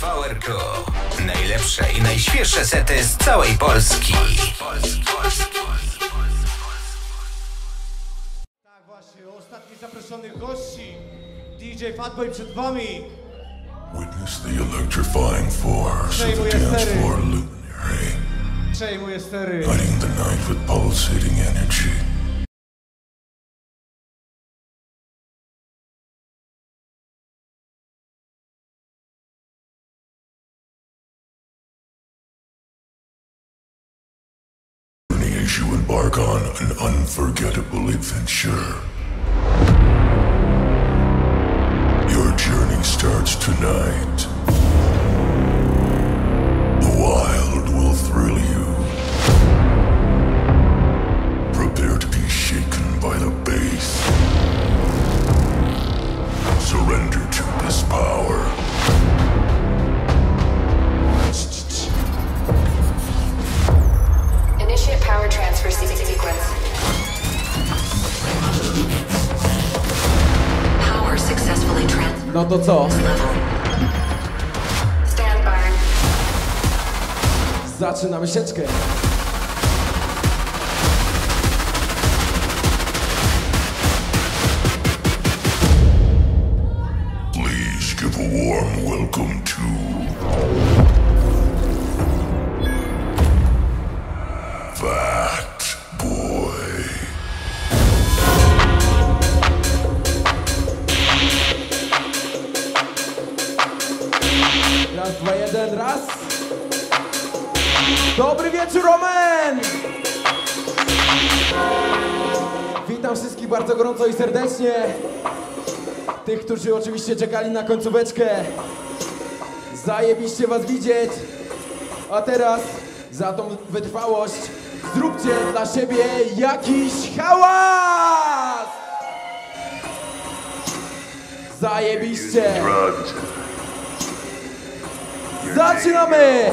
Power Crew. Najlepsze i najświeższe sety z całej Polski. Tak właśnie, ostatni zaproszonych gości. DJ Fatboy przed wami. Witness the electrifying force of the dance floor luminary, lighting the night with pulsating energy. Unforgettable adventure. No to co? Zaczynamy sieczkę. Którzy oczywiście czekali na końcóweczkę. Zajebiście was widzieć. A teraz za tą wytrwałość zróbcie dla siebie jakiś hałas! Zajebiście! Zaczynamy!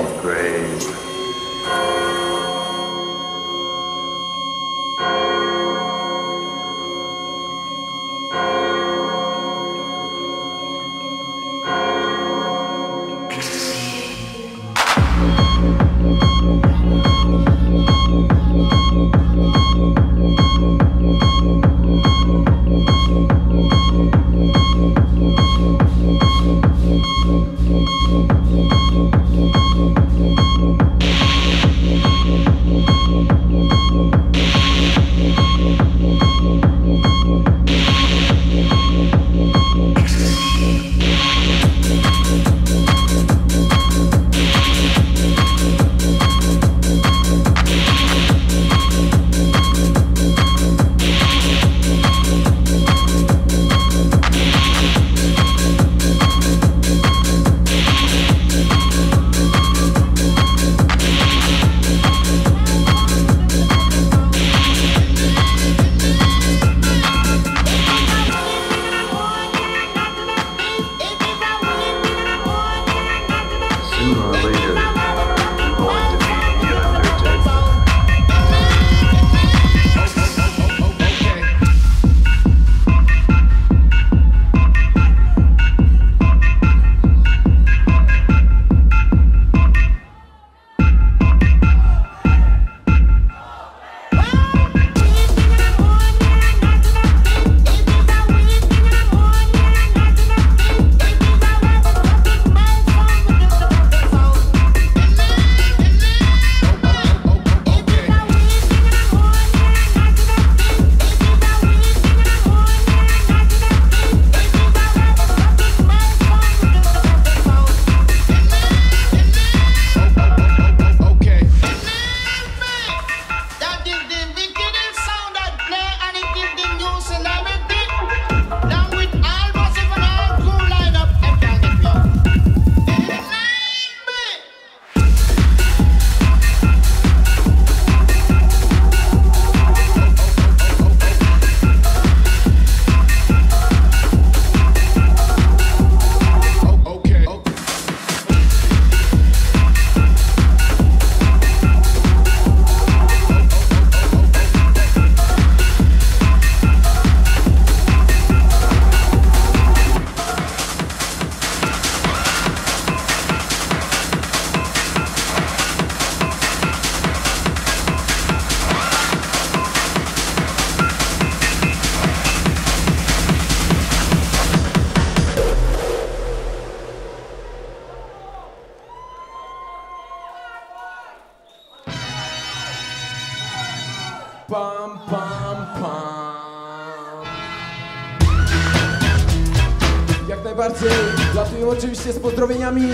najbardziej Latuję oczywiście z pozdrowieniami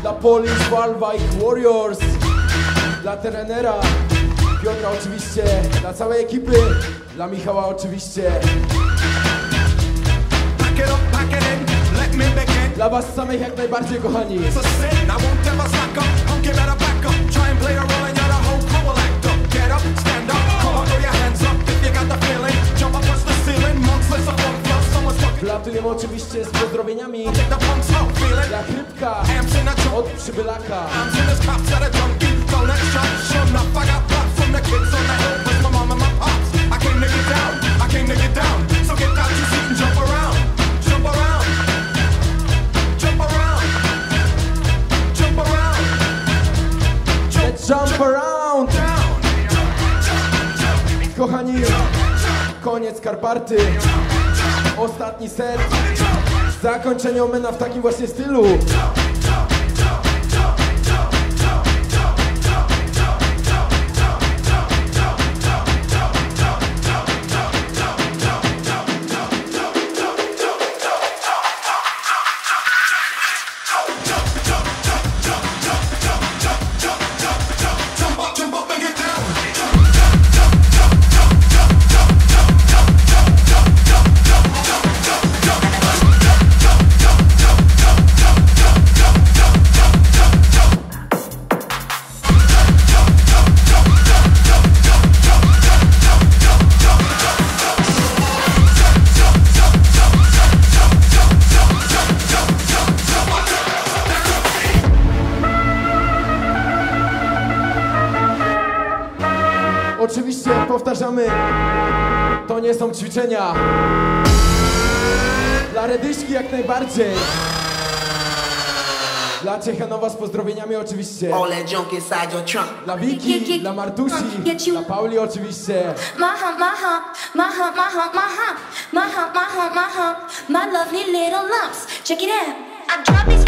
Dla Polish Valvike Warriors Dla trenera Piotra oczywiście Dla całej ekipy Dla Michała oczywiście. Dla was samych jak najbardziej kochani. Wlatujemy oczywiście z pozdrowieniami. Dla Krybka od Przybylaka. Jump around! Kochani, koniec Karparty ostatni set. Zakończenie omena w takim właśnie stylu. ćwiczenia. Dla Redyszki jak najbardziej. Dla Ciechanowa z pozdrowieniami oczywiście. All junk inside your trunk. Dla Wiki, dla Martusi, dla Pauli oczywiście. Maha, maha, maha, maha, maha, maha, maha, maha, my lovely little lumps. Check it out. I drop these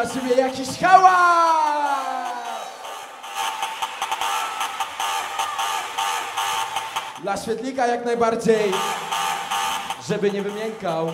dla siebie jakiś hałas! Dla świetlika jak najbardziej, żeby nie wymiękał.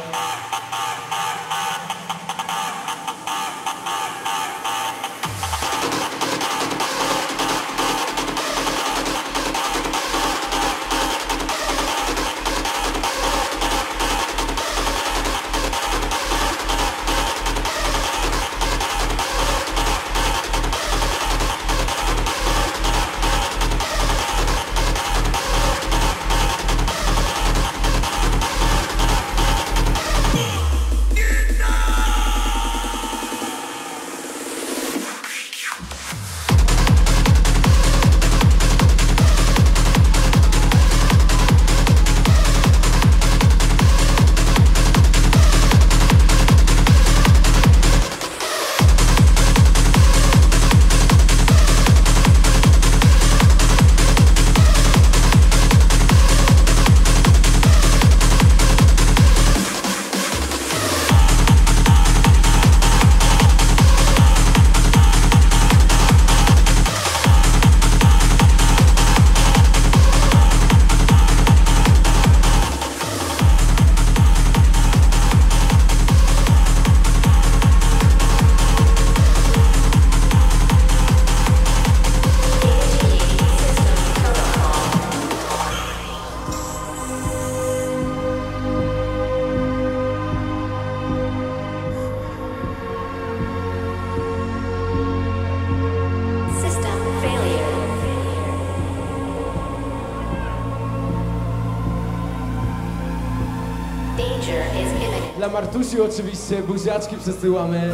Martusi oczywiście buziaczki przesyłamy.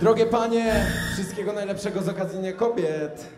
Drogie panie, wszystkiego najlepszego z okazji Dnia Kobiet.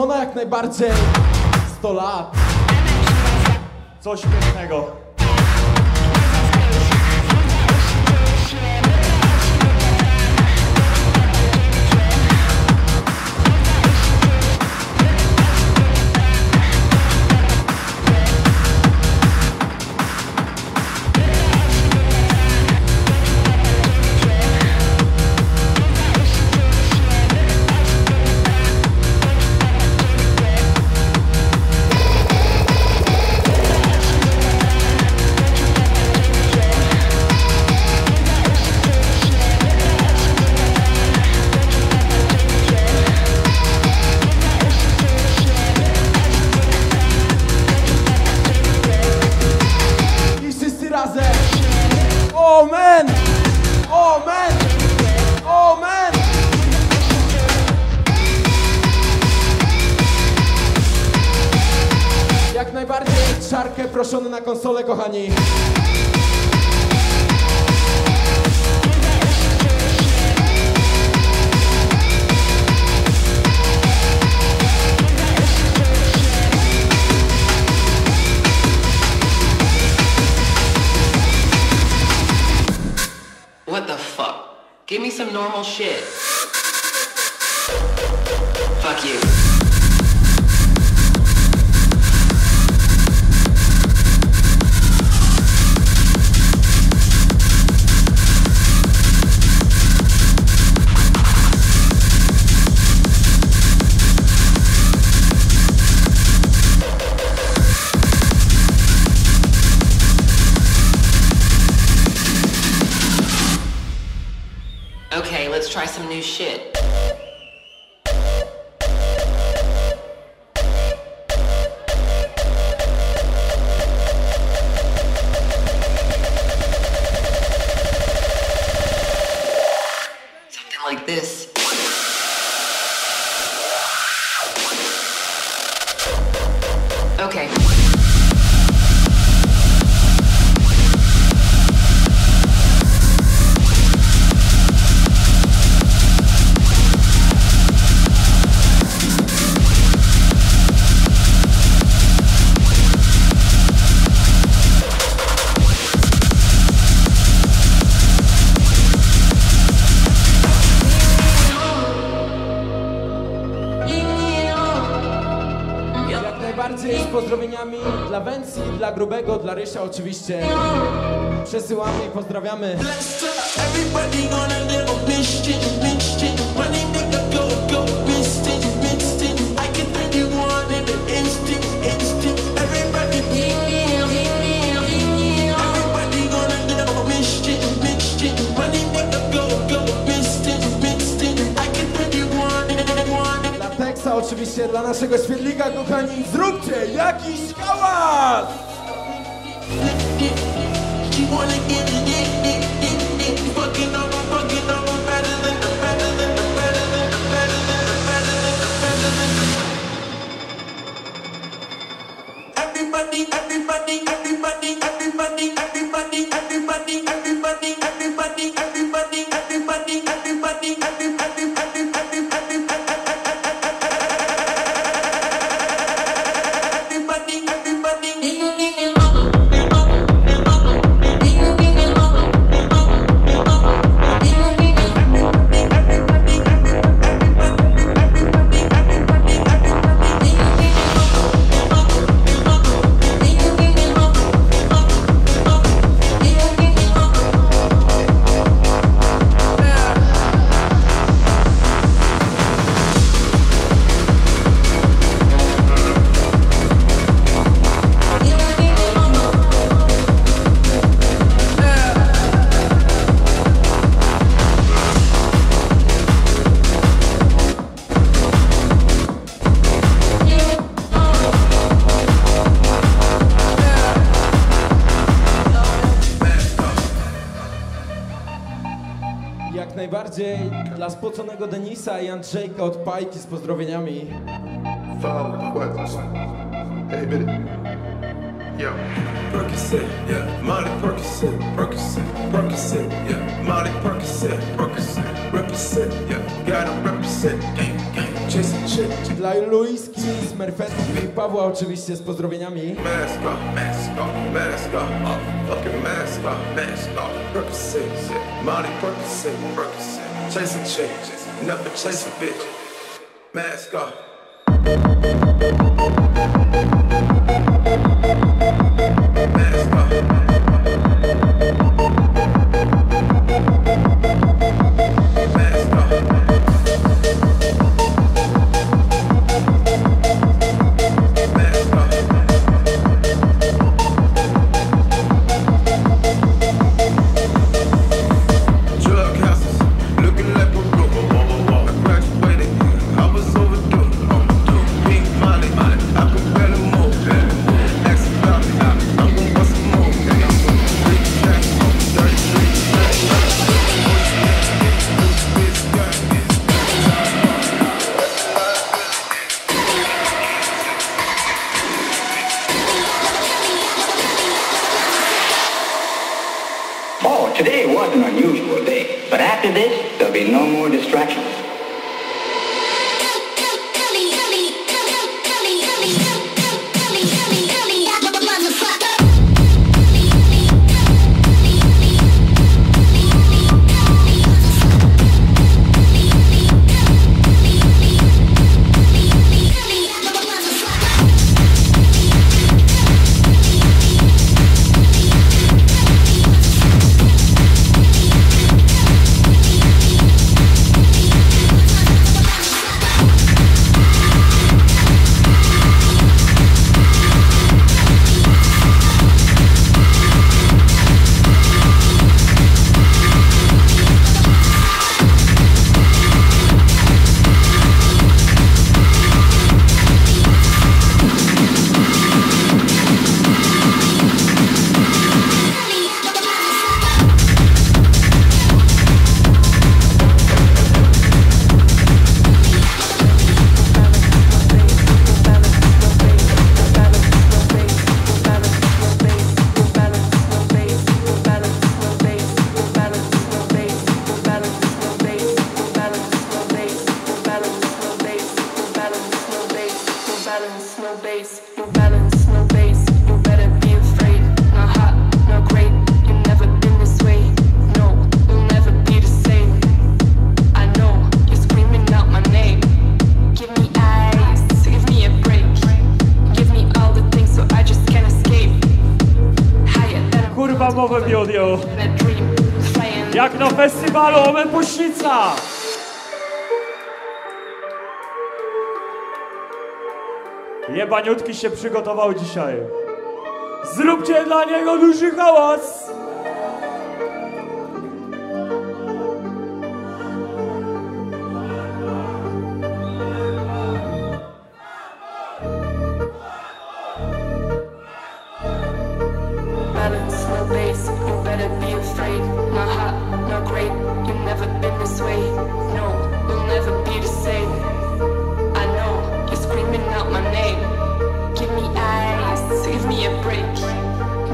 Szymona jak najbardziej 100 lat. Coś pięknego. Czarkę proszony na konsolę, kochani. What the fuck? Give me some normal shit. Fuck you. New shit. Something like this. Pozdrowieniami dla Wencji, dla Grubego, dla Rysia oczywiście. Przesyłamy i pozdrawiamy. Everybody gonna mission, mission. Money nigga go, go, oczywiście dla naszego świetlika, kochani. Zróbcie jakiś hałas! Everybody, everybody, everybody, everybody, everybody, everybody, everybody, everybody, everybody, everybody, everybody, everybody, everybody, spoconego Denisa i Andrzejka od Pajki z pozdrowieniami. Follow questions. Hey, Yo. Percocet, yeah. Molly Percocet, Percocet, Percocet, yeah. Molly Percocet, Percocet, represent, yeah. Gotta represent, gang, gang. Chasing shit, Dla Luiski, Smurfetki i Pawła oczywiście z pozdrowieniami. Mask off, mask off, mask off, off, fucking mask off, mask off. Percocet, yeah. Molly Percocet, Percocet, chasing chicks, never chase a bitch. Mask off. Na festiwalu Omepuśnica! Jebaniutki się przygotował dzisiaj. Zróbcie dla niego duży hałas!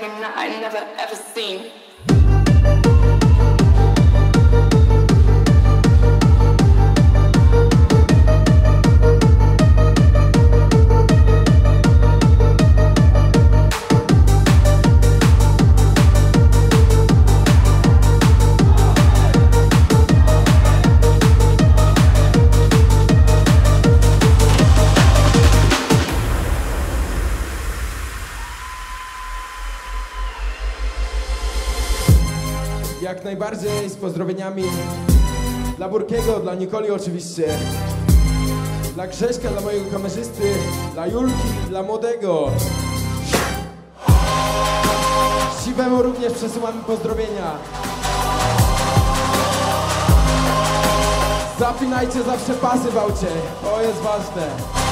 like I've never ever seen. najbardziej z pozdrowieniami dla Burkiego, dla Nikoli oczywiście, dla Grześka, dla mojego kamerzysty, dla Julki, dla Młodego. Siwemu również przesyłamy pozdrowienia. Zapinajcie zawsze pasy w aucie, to jest ważne.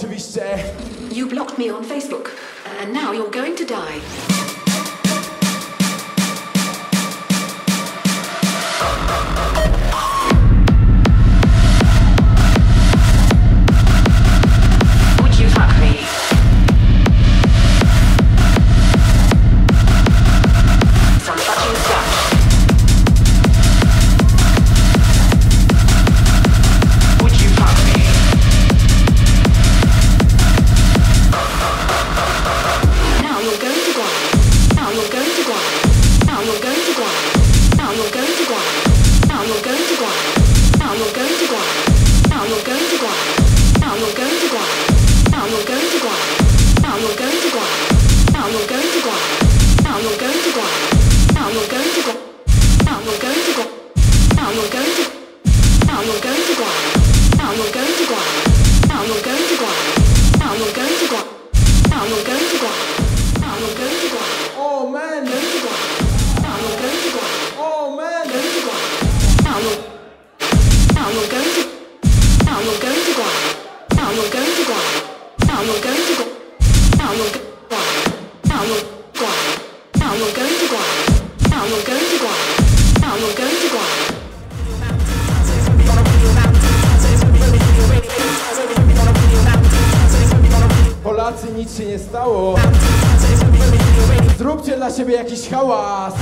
to be said. stało? Zróbcie dla siebie jakiś hałas.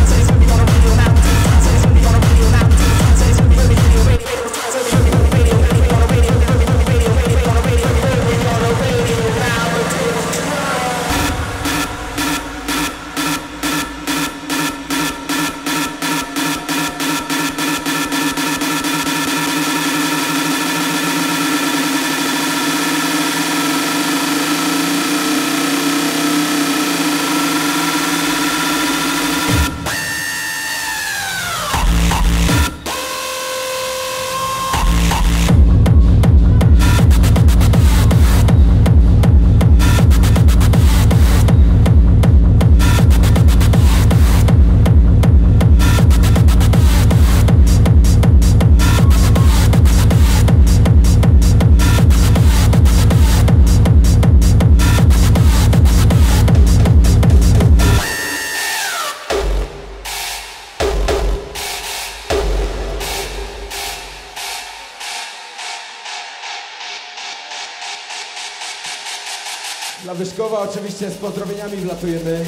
Oczywiście z pozdrowieniami wlatujemy.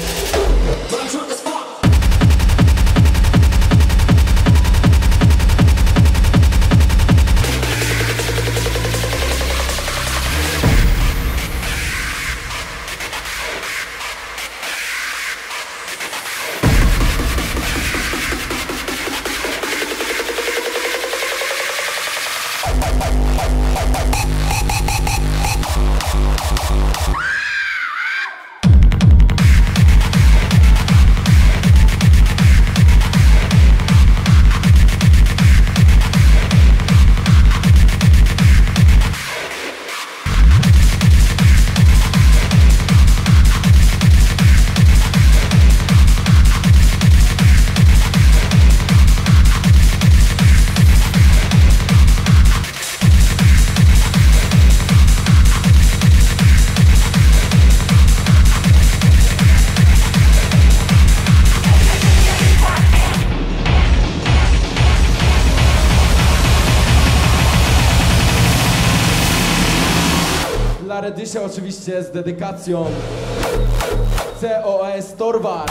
oczywiście z dedykacją COS Torwar.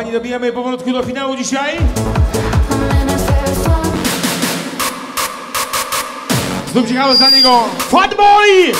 Kochani, dobijamy powolutku do finału dzisiaj. Znów ciekawe za niego Fatboy!